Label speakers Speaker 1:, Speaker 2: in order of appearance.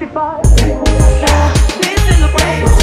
Speaker 1: 365. Yeah. This is a break.